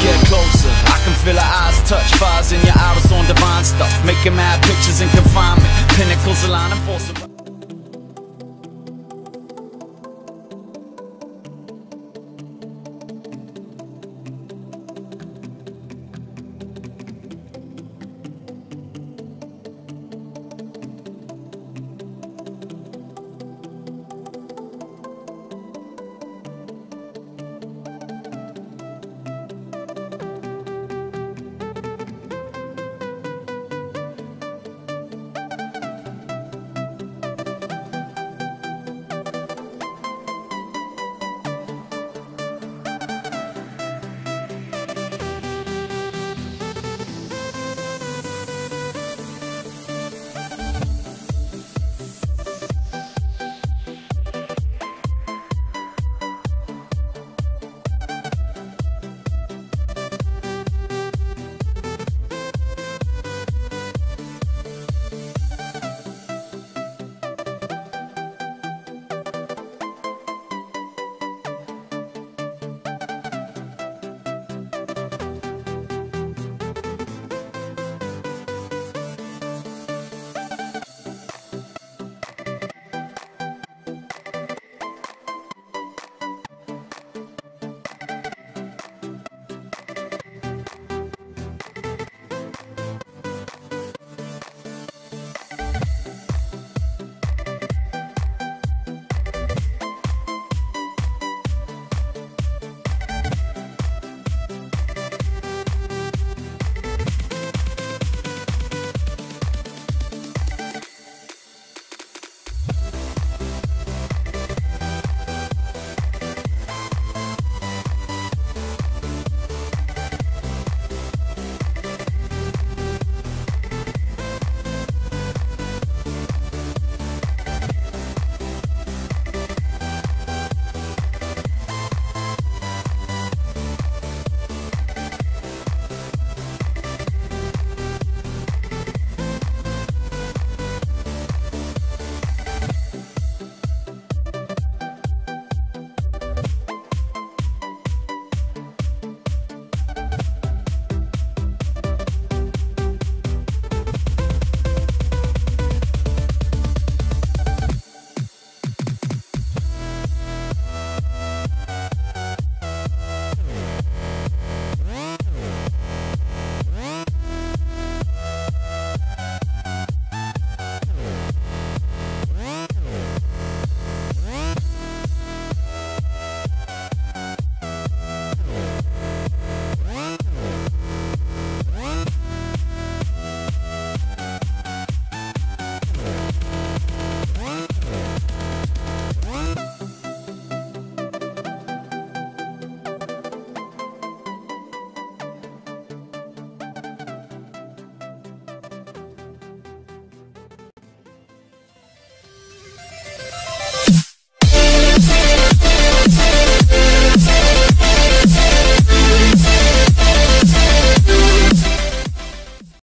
Get closer, I can feel her eyes touch fires in your eyes on divine stuff. Making mad pictures in confinement. Pinnacles align and force.